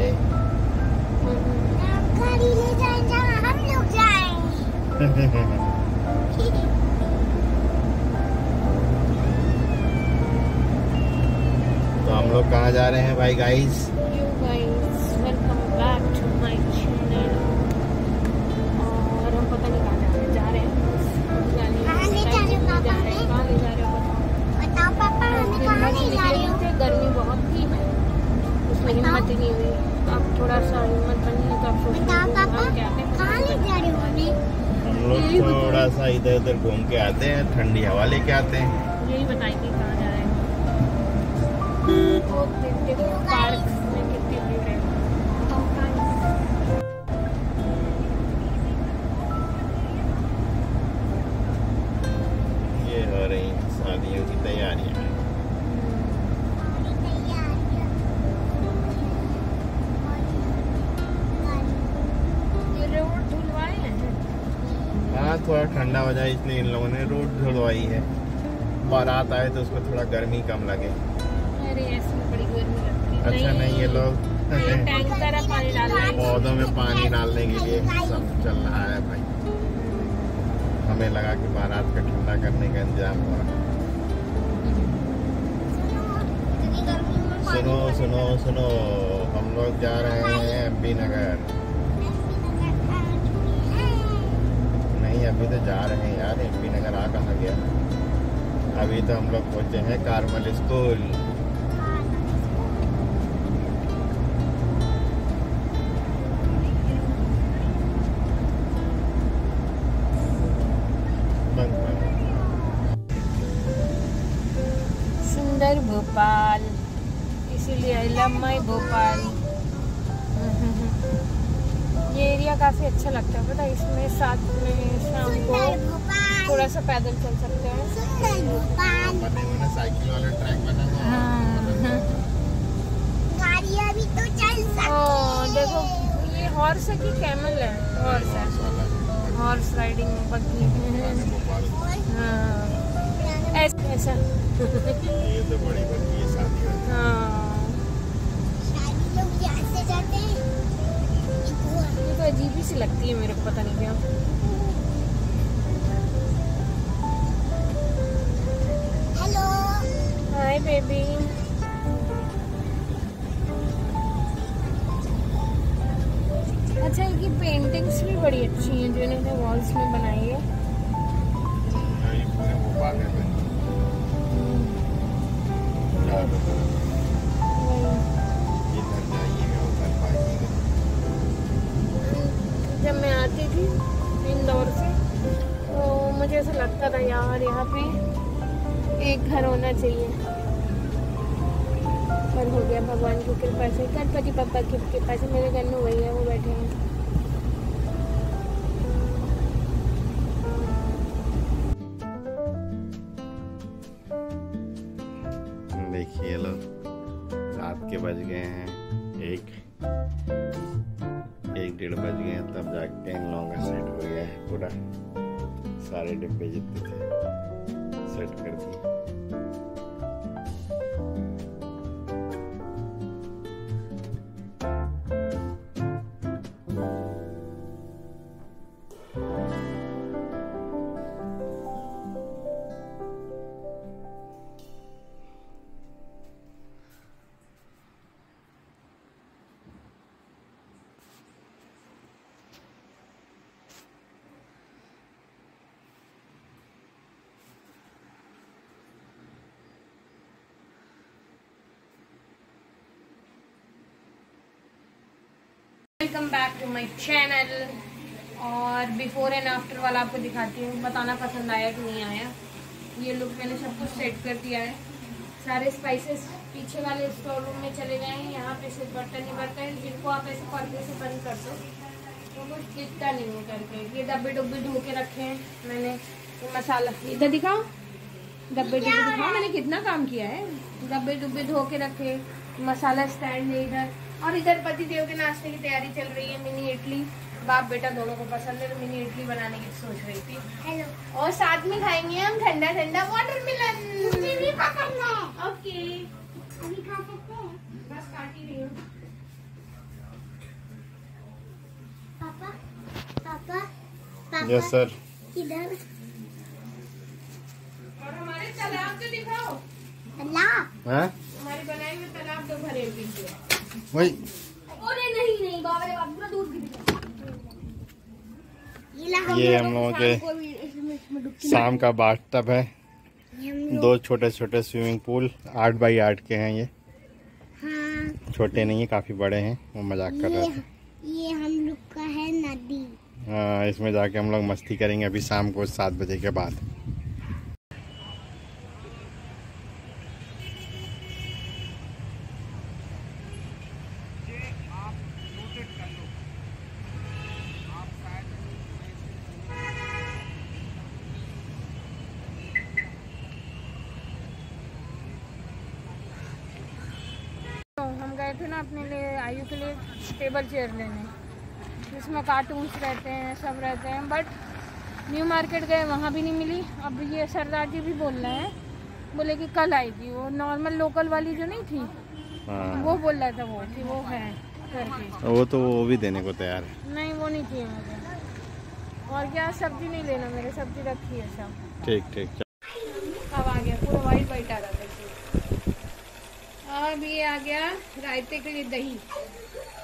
जाए। गाड़ी ले जाए जहाँ हम लोग जाएँगे तो हम लोग कहाँ जा रहे हैं भाई गाइस सा इधर उधर घूम के आते हैं ठंडी हवा लेके आते हैं। यही बताएँगे कहाँ जा रहे हैं। हाँ थोड़ा ठंडा हो जाए इसलिए इन लोगों ने रोड धुलवाई है। बारात आए तो उसको थोड़ा गर्मी कम लगे। अरे ऐसे बड़ी गर्मी लगती अच्छा नहीं ये लोग ये टैंकर पानी डाल रहे पौधों में पानी डालने के लिए सब चल रहा है भाई। हमें लगा कि बारात का ठंडा करने का इंतज़ाम हुआ सुनो सुनो सुनो हम लोग जा रहे हैं एमपी नगर। नहीं, अभी तो जा रहे हैं यार, एमपी नगर आ कहाँ गया? अभी तो हम लोग पहुँचे हैं कार्मल स्कूल सुंदर भोपाल। इसीलिए आई लव माई भोपाल। ये एरिया काफ़ी अच्छा लगता है, पता इसमें साथ में थोड़ा सा पैदल चल सकते हैं। तो चल देखो, ये हॉर्स है कैमल है? हॉर्स है। हॉर्स राइडिंग हाँ। ऐसा। ऐसा। है। तो अजीब ही सी लगती है मेरे को, पता नहीं क्या। पेंटिंग्स भी बड़ी अच्छी हैं जो इन्होंने वॉल्स में बनाई है। जब मैं आती थी इंदौर से तो मुझे ऐसा लगता था, यार, यहाँ पे एक घर होना चाहिए। पर हो गया भगवान की कृपा से। गणपति पापा की कृपा से मेरे घर में वही है, वो बैठे हैं। गए हैं। एक एक डेढ़ बज गए हैं, तब जाके इन लोगों का सेट हो गया है पूरा। सारे डिब्बे जितने थे, सेट कर दिए। Welcome back to my channel और बिफोर एंड आफ्टर वाला आपको दिखाती हूँ बताना पसंद आया कि नहीं आया। ये लुक मैंने सब कुछ सेट कर दिया है। सारे स्पाइसेस पीछे वाले स्टोर रूम में चले गए हैं यहाँ पे सिर्फ़ बर्तन ही बर्तन हैं, जिनको आप ऐसे पर्दे से बंद कर दो तो कुछ दिखता नहीं है करके ये डब्बे डुब्बे धो के रखे हैं मैंने ये मसाला। इधर दिखाओ। डब्बे डुब्बे दिखाओ मैंने कितना काम किया है। डब्बे डुब्बे धो के रखे मसाला स्टैंड है इधर। और इधर पति देव के नाश्ते की तैयारी चल रही है मिनी इडली। बाप बेटा दोनों को पसंद है तो मिनी इडली बनाने की सोच रही थी। हेलो और साथ में खाएँगे हम ठंडा ठंडा वाटर मिलन मुझे भी पसंद है ओके अभी खा सकते हैं। बस काट ही रही हूँ। पापा पापा पापा यस सर किधर? और हमारे तालाब तो दिखाओ। अल्लाह हैं? हमारी बनाई तालाब तो भरे पीछे वही। नहीं नहीं बाबा रे बाबा पूरा दूध गिर ये हम लोगों के को भी इसमें इसमें डुबकी शाम का बाथ टब है। लोग दो छोटे छोटे स्विमिंग पूल आठ बाई आठ के हैं ये। हाँ। छोटे नहीं है काफ़ी बड़े हैं वो मज़ाक कर रहे थे। ये हम लोग का है नदी। हाँ इसमें जाके हम लोग मस्ती करेंगे अभी शाम को सात बजे के बाद तो हम गए थे ना अपने लिए आयु के लिए टेबल चेयर लेने। जिसमें कार्टून्स रहते हैं सब रहते हैं बट न्यू मार्केट गए वहाँ भी नहीं मिली। अब ये सरदार जी भी बोल रहे हैं बोले कि कल आएगी। वो नॉर्मल लोकल वाली जो नहीं थी हाँ। वो बोल रहा था वो कि वो है करके। वो तो वो भी देने को तैयार है। नहीं वो नहीं चाहिए मुझे। और क्या सब्ज़ी नहीं लेना मेरे सब्ज़ी रखी है सब। ठीक ठीक चल। अब आ गया पूरा वाइट वाइट आ रहा था इसमें। अब ये आ गया रायते के लिए दही।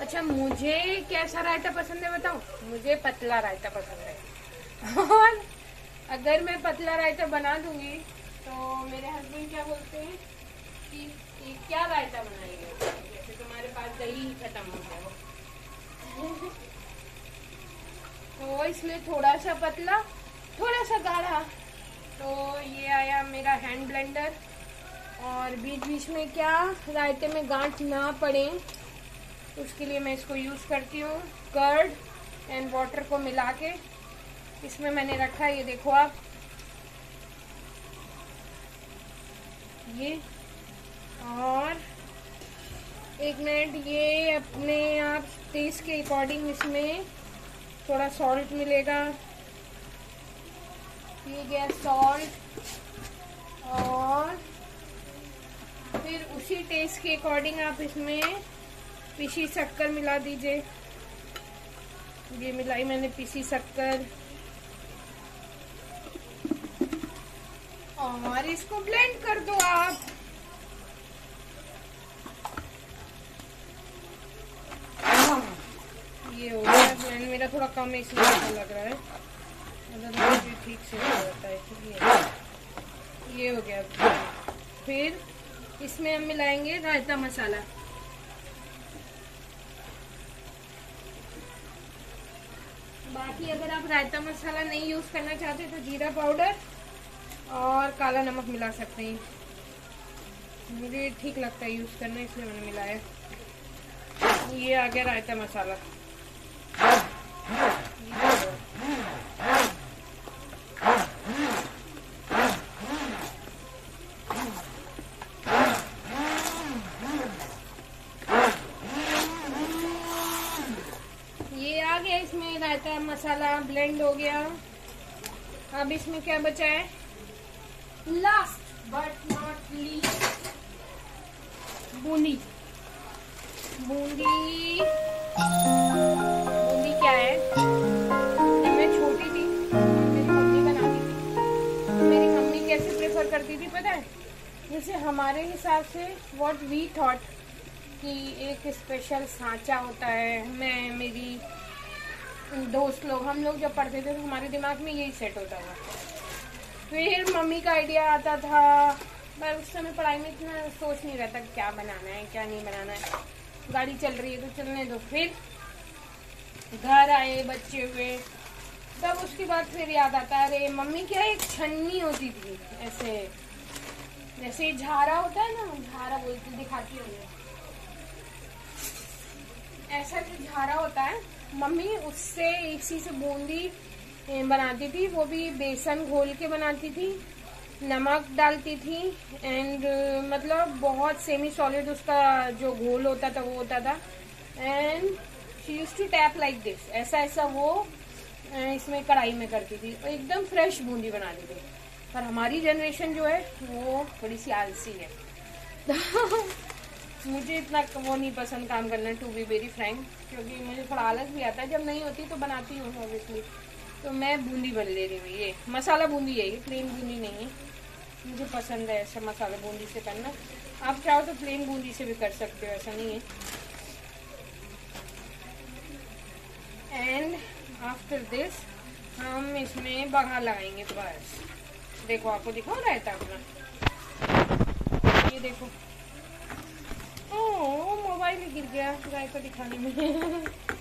अच्छा मुझे कैसा रायता पसंद है बताओ? मुझे पतला रायता पसंद है। और अगर मैं पतला रायता बना दूँगी तो मेरे हस्बैंड क्या बोलते हैं कि, ये क्या रायता बनाएँगे? जैसे तुम्हारे पास दही ही खत्म हो गया। तो इसलिए थोड़ा सा पतला थोड़ा सा गाढ़ा। तो ये आया मेरा हैंड ब्लेंडर और बीच बीच में क्या रायते में गांठ ना पड़े, उसके लिए मैं इसको यूज़ करती हूँ। कर्ड एंड वाटर को मिला के इसमें मैंने रखा ये देखो आप। ये और एक मिनट ये अपने आप टेस्ट के अकॉर्डिंग इसमें थोड़ा सॉल्ट मिलेगा। ये गया सॉल्ट और फिर उसी टेस्ट के अकॉर्डिंग आप इसमें पिसी शक्कर मिला दीजिए। ये मिलाई मैंने पिसी शक्कर। और इसको ब्लेंड कर दो आप। ये हो गया ब्लेंड मेरा थोड़ा कम है, इसलिए ऐसा लग रहा है। अदरवाइज़ ठीक से हो जाता है, इसलिए। ये हो गया। फिर इसमें हम मिलाएँगे रायता मसाला। बाकी अगर आप रायता मसाला नहीं यूज़ करना चाहते तो जीरा पाउडर और काला नमक मिला सकते हैं। मुझे ठीक लगता है यूज़ करना, इसलिए मैंने मिलाया। ये आ गया रायता मसाला। मसाला ब्लेंड हो गया। अब इसमें क्या बचा है? Last but not least boondi. Boondi. Boondi क्या है? मैं छोटी थी मेरी मम्मी बनाती थी। मेरी मम्मी कैसे प्रेफर करती थी पता है? जैसे हमारे हिसाब से व्हाट वी थॉट कि एक स्पेशल सांचा होता है मैं मेरी दोस्त लोग, हम लोग जब पढ़ते थे तो हमारे दिमाग में यही सेट होता था। फिर मम्मी का आइडिया आता था पर उस समय पढ़ाई में इतना सोच नहीं रहता क्या बनाना है, क्या नहीं बनाना है। गाड़ी चल रही है तो चलने दो। फिर घर आए, बच्चे हुए, तब उसके बाद फिर याद आता है अरे मम्मी क्या एक छन्नी होती थी, ऐसे, जैसे झारा होता है ना, झारा बोलती, दिखाती हूँ ऐसा जो झारा होता है मम्मी उससे इसी से बूंदी बनाती थी, वो भी बेसन घोल के बनाती थी, नमक डालती थी एंड मतलब बहुत सेमी सॉलिड उसका जो घोल होता था, वो होता था and she use to tap like this ऐसा ऐसा वो इसमें कढ़ाई में करती थी, और एकदम फ्रेश बूंदी बनाती थी। पर हमारी जनरेशन जो है, वो थोड़ी सी आलसी है। मुझे इतना वो नहीं पसंद काम करना टू बी वेरी फ्रैंक क्योंकि मुझे थोड़ा आलस भी आता है। जब नहीं होती तो बनाती हूँ ऑब्वियसली तो मैं बूंदी बन ले रही हूँ, ये। मसाला बूंदी है, ये प्लेन बूंदी नहीं है। मुझे पसंद है ऐसा मसाला बूंदी से करना। आप चाहो तो प्लेन बूंदी से भी कर सकते हो, ऐसा नहीं है। एंड आफ्टर दिस हम इसमें बघा लगाएँगे बस। देखो, आपको दिखाओ रहता अपना ये देखो। गया गाय को दिखाने में।